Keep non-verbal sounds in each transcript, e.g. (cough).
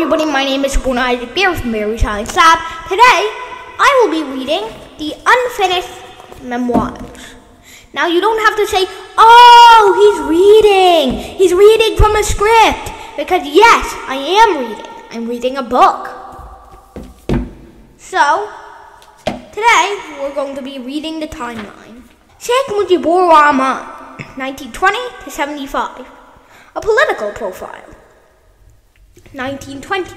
everybody, my name is Sabrina Isaac Beer from Bari Science Lab. Today, I will be reading the unfinished memoirs. Now, you don't have to say, oh, he's reading. He's reading from a script. Because, yes, I am reading. I'm reading a book. So, today, we're going to be reading the timeline. Sheikh Mujibur Rahman, 1920 to 75. A political profile. 1920.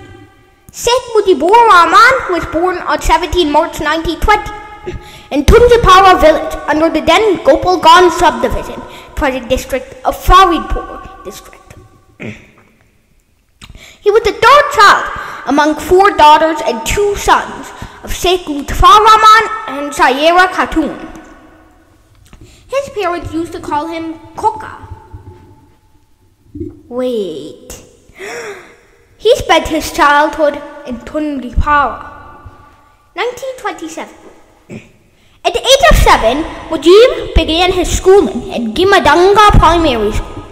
Sheikh Mujibur Rahman was born on 17 March 1920 in Tungipara village under the then Gopalganj subdivision, present district of Faridpur district. he was the third child among four daughters and two sons of Sheikh Lutfar Rahman and Sayera Khatun. His parents used to call him Koka. Wait. Spent his childhood in Tungipara. 1927. At the age of seven, Mujib began his schooling at Gimadanga Primary School.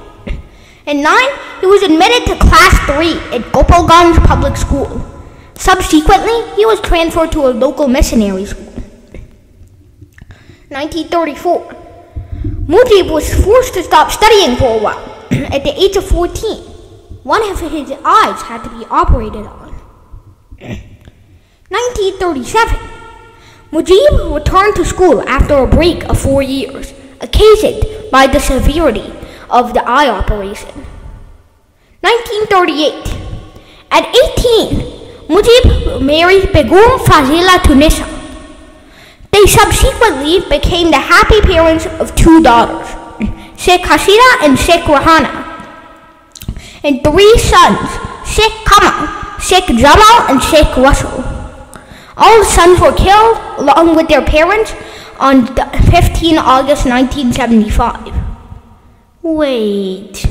At nine, he was admitted to Class 3 at Gopalganj Public School. Subsequently, he was transferred to a local missionary school. 1934. Mujib was forced to stop studying for a while (clears throat) at the age of 14. One of his eyes had to be operated on. 1937. Mujib returned to school after a break of four years, occasioned by the severity of the eye operation. 1938. At 18, Mujib married Begum Fazilatunnesa. They subsequently became the happy parents of two daughters, Sheikh Hasina and Sheikh Rehana and three sons, Sheikh Kamal, Sheikh Jamal, and Sheikh Russel. All the sons were killed along with their parents on 15 August 1975. Wait.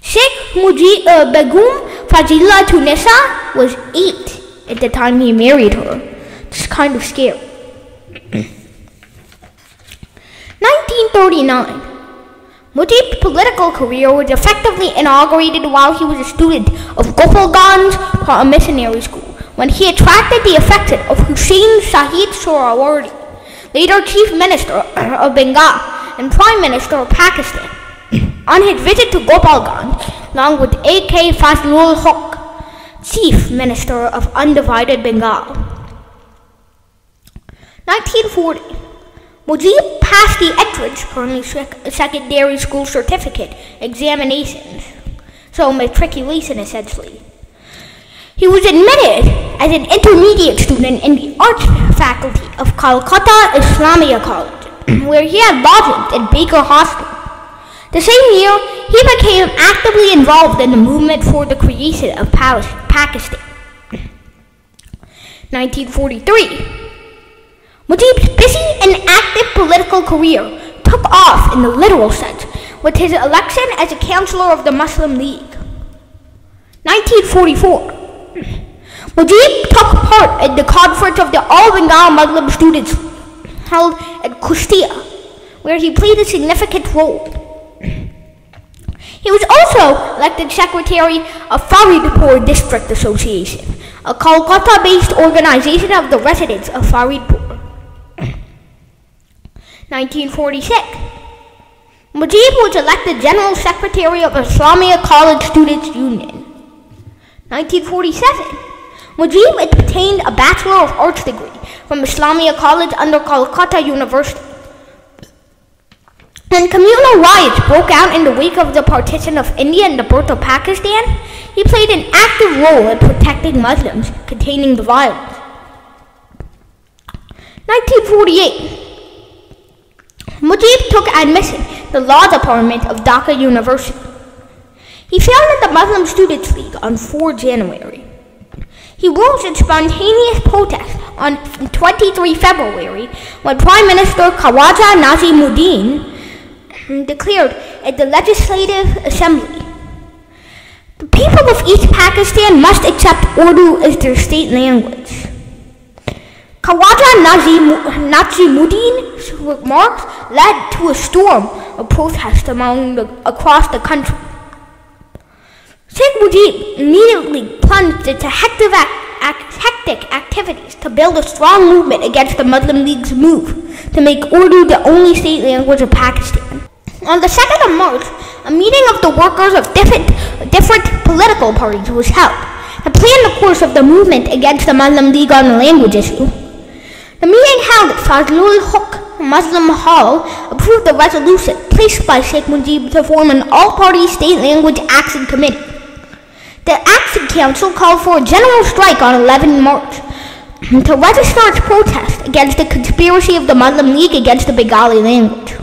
Sheikh Mujib uh, Begum Fazilatunnesa was eight at the time he married her. It's kind of scary. (clears throat) 1939. Mujib's political career was effectively inaugurated while he was a student of Gopalganj Missionary School, when he attracted the affection of Huseyn Shaheed Suhrawardy, later Chief Minister of Bengal and Prime Minister of Pakistan. On his visit to Gopalganj, along with A.K. Fazlul Haq, Chief Minister of Undivided Bengal. 1940. Mujib passed the entrance currently secondary school certificate examinations, so matriculation essentially. He was admitted as an intermediate student in the art faculty of Calcutta Islamia College, (clears throat) where he had lodgings in Baker Hostel. The same year, he became actively involved in the movement for the creation of Pakistan. (clears throat) 1943. Mujib's busy and active political career took off in the literal sense with his election as a councillor of the Muslim League. 1944. Mujib took part in the conference of the All Bengal Muslim students held at Kushtia, where he played a significant role. He was also elected secretary of Faridpur District Association, a Kolkata-based organization of the residents of Faridpur. 1946. Mujib was elected General Secretary of Islamia College Students Union. 1947. Mujib obtained a Bachelor of Arts degree from Islamia College under Calcutta University. When communal riots broke out in the wake of the partition of India and the birth of Pakistan, he played an active role in protecting Muslims containing the violence. 1948. Mujib took admission to the law department of Dhaka University. He founded the Muslim Students League on 4 January. He rose in spontaneous protest on 23 February when Prime Minister Khawaja Nazimuddin declared at the Legislative Assembly the people of East Pakistan must accept Urdu as their state language. Khawaja Nazimuddin's remarks led to a storm of protest among the, across the country. Sheikh Mujib immediately plunged into hectic, hectic activities to build a strong movement against the Muslim League's move to make Urdu the only state language of Pakistan. On the 2nd of March, a meeting of the workers of different, different political parties was held to plan the course of the movement against the Muslim League on the language issue. The meeting held at Fazlul Muslim Hall approved the resolution placed by Sheikh Mujib to form an all-party state language action committee. The Action Council called for a general strike on 11 March to register its protest against the conspiracy of the Muslim League against the Bengali language.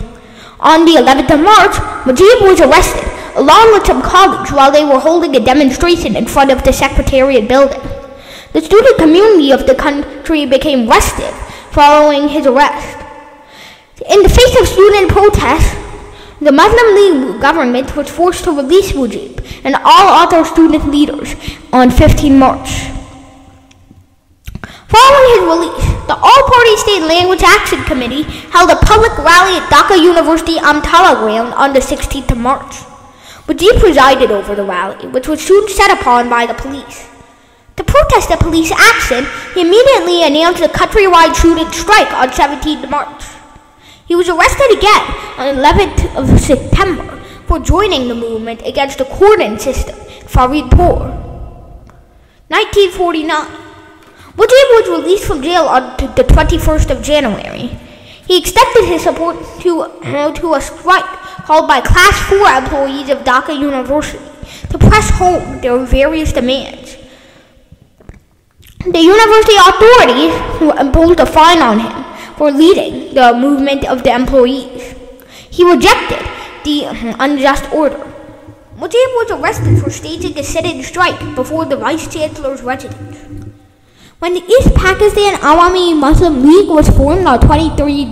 On the 11th of March, Mujib was arrested, along with some colleagues, while they were holding a demonstration in front of the Secretariat building. The student community of the country became restive following his arrest. In the face of student protests, the Muslim League government was forced to release Mujib and all other student leaders on 15 March. Following his release, the All-Party State Language Action Committee held a public rally at Dhaka University Amtala ground on the 16th of March. Mujib presided over the rally, which was soon set upon by the police. Protest the police action, he immediately announced a countrywide student strike on 17th March. He was arrested again on 11th of September for joining the movement against the cordon system in Faridpur. 1949. Mujib was released from jail on the 21st of January. He extended his support to, uh, to a strike called by Class 4 employees of Dhaka University to press home their various demands. The university authorities imposed a fine on him for leading the movement of the employees. He rejected the unjust order. Mujib was arrested for staging a sit-in strike before the vice chancellor's residence. When the East Pakistan Awami Muslim League was formed on 23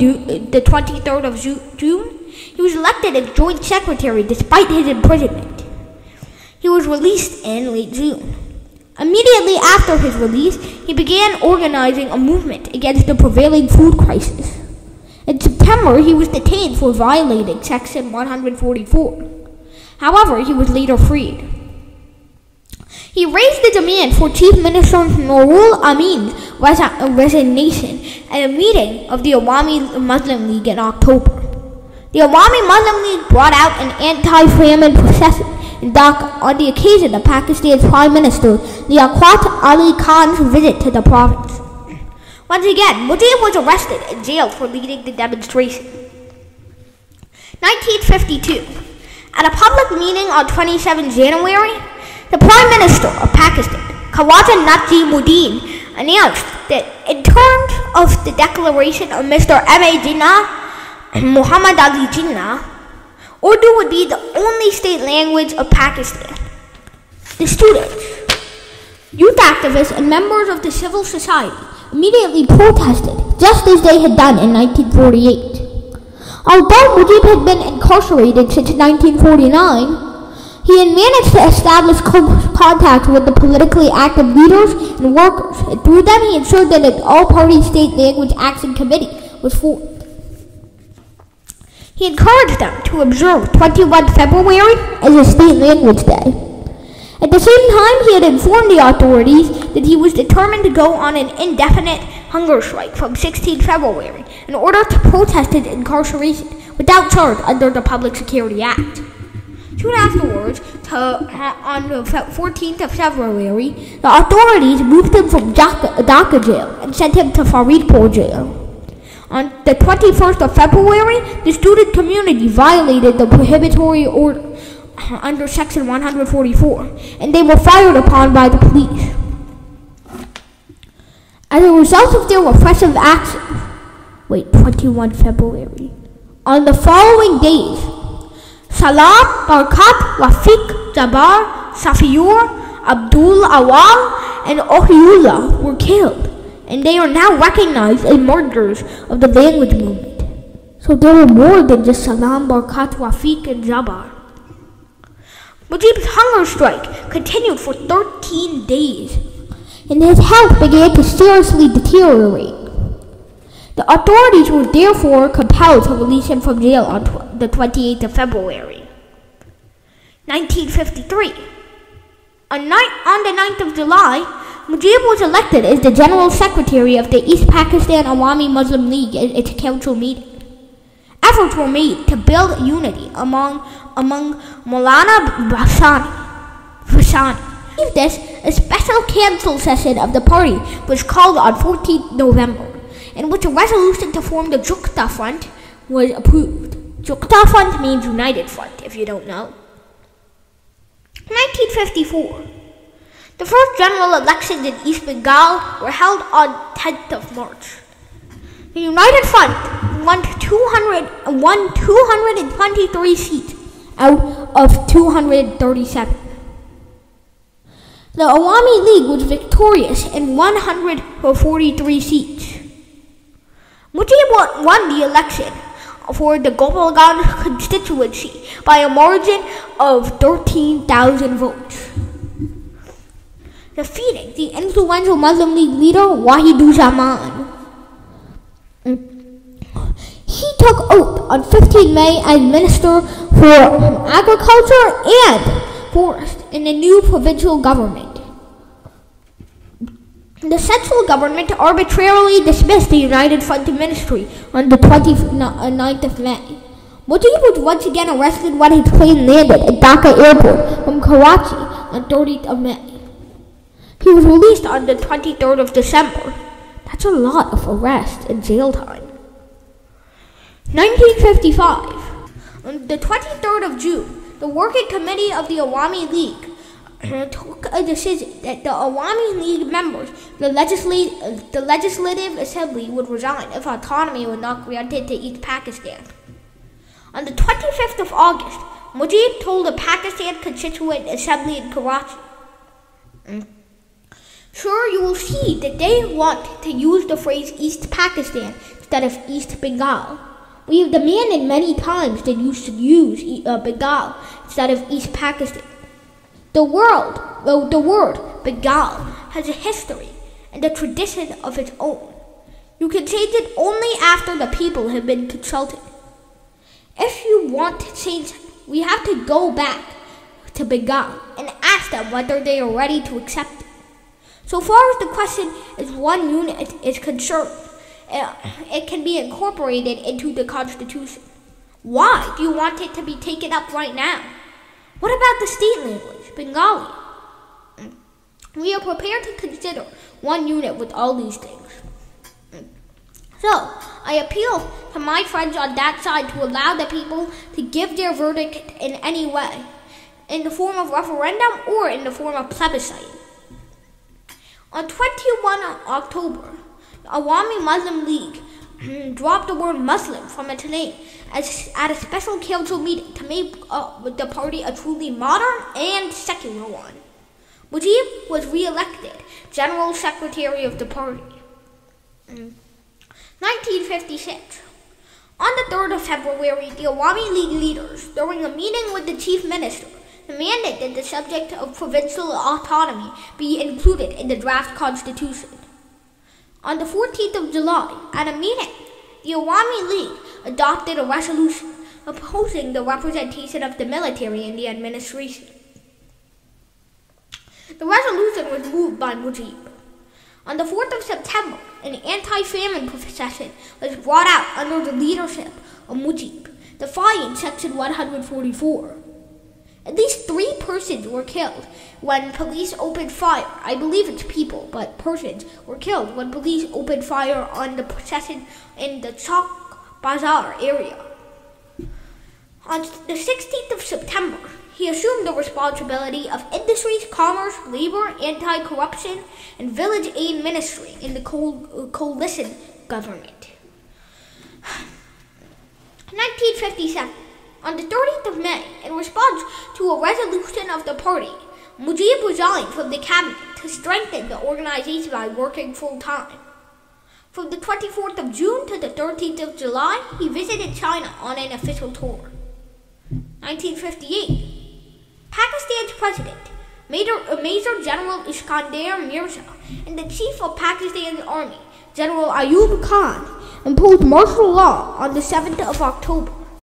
the 23rd of June, he was elected as joint secretary despite his imprisonment. He was released in late June. Immediately after his release, he began organizing a movement against the prevailing food crisis. In September, he was detained for violating Section 144. However, he was later freed. He raised the demand for Chief Minister Nurul Amin's resignation at a meeting of the Awami Muslim League in October. The Awami Muslim League brought out an anti-famine procession Dhaka on the occasion of Pakistan's Prime Minister Liaquat Ali Khan's visit to the province. Once again, Mujib was arrested and jailed for leading the demonstration. 1952. At a public meeting on 27 January, the Prime Minister of Pakistan, Khawaja Nazimuddin, announced that in terms of the declaration of Mr. M.A. Jinnah and Muhammad Ali Jinnah, Urdu would be the only state language of Pakistan. The students, youth activists, and members of the civil society immediately protested, just as they had done in 1948. Although Mujib had been incarcerated since 1949, he had managed to establish contact with the politically active leaders and workers, and through them he ensured that an all-party state language action committee was formed. He encouraged them to observe 21 February as a state language day. At the same time, he had informed the authorities that he was determined to go on an indefinite hunger strike from 16 February in order to protest his incarceration without charge under the Public Security Act. Soon afterwards, to, uh, on the 14th of February, the authorities moved him from Dhaka, Dhaka jail and sent him to Faridpur jail. On the 21st of February, the student community violated the prohibitory order uh, under Section 144, and they were fired upon by the police. As a result of their repressive action, wait, 21 February, on the following days, Salam, Barkat, Rafiq, Jabbar, Safiur, Abdul Awal, and Ohiullah were killed, and they are now recognized as martyrs of the language movement. So there were more than just Salam, Barkat, Rafiq, and Jabbar. Mujib's hunger strike continued for 13 days, and his health began to seriously deteriorate. The authorities were therefore compelled to release him from jail on tw the 28th of February. 1953. On, night, on the 9th of July, Mujib was elected as the General Secretary of the East Pakistan Awami Muslim League at its council meeting. Efforts were made to build unity among, among Maulana Bhashani. Bhashani. This, a special council session of the party was called on 14th November, in which a resolution to form the Jukta Front was approved. Jukta Front means United Front, if you don't know. 1954. The first general elections in East Bengal were held on 10th of March. The United Front won, 200, won 223 seats out of 237. The Awami League was victorious in 143 seats. Mujib won the election for the Gopalganj constituency by a margin of 13,000 votes, defeating the influential Muslim League leader Wahiduzzaman. He took oath on 15 May as Minister for Agriculture and Forest in the new provincial government. The central government arbitrarily dismissed the United Front ministry on the 29th uh, of May. Mujib was once again arrested when his plane landed at Dhaka airport from Karachi on 30th of May. He was released on the 23rd of December. That's a lot of arrest and jail time. 1955. On the 23rd of June, the Working Committee of the Awami League uh, took a decision that the Awami League members, the, legislat- the Legislative Assembly, would resign if autonomy was not granted to East Pakistan. On the 25th of August, Mujib told the Pakistan Constituent Assembly in Karachi, Sure, you will see that they want to use the phrase East Pakistan instead of East Bengal. We have demanded many times that you should use uh, Bengal instead of East Pakistan. The world, well, the word Bengal has a history and a tradition of its own. You can change it only after the people have been consulted. If you want to change we have to go back to Bengal and ask them whether they are ready to accept. So far as the question is one unit is concerned, uh, it can be incorporated into the Constitution. Why do you want it to be taken up right now? What about the state language, Bengali? We are prepared to consider one unit with all these things. So, I appeal to my friends on that side to allow the people to give their verdict in any way, in the form of referendum or in the form of plebiscite. On 21 October, the Awami Muslim League (clears throat) dropped the word Muslim from its name as at a special council meeting to make uh, the party a truly modern and secular one. Mujib was re-elected General Secretary of the party. 1956. On the 3rd of February, the Awami League leaders, during a meeting with the Chief Minister, demanded that the subject of provincial autonomy be included in the draft constitution. On the 14th of July, at a meeting, the Awami League adopted a resolution opposing the representation of the military in the administration. The resolution was moved by Mujib. On the 4th of September, an anti-famine procession was brought out under the leadership of Mujib, defying Section 144. At least three persons were killed when police opened fire. I believe it's people, but persons were killed when police opened fire on the procession in the Chowk Bazaar area. On the 16th of September, he assumed the responsibility of Industries, Commerce, Labor, Anti Corruption, and Village Aid Ministry in the coalition government. (sighs) 1957. On the 30th of May, in response to a resolution of the party, Mujib resigned from the cabinet to strengthen the organization by working full time. From the 24th of June to the 13th of July, he visited China on an official tour. 1958. Pakistan's president, Major, uh, Major General Iskander Mirza, and the chief of Pakistan's army, General Ayub Khan, imposed martial law on the 7th of October.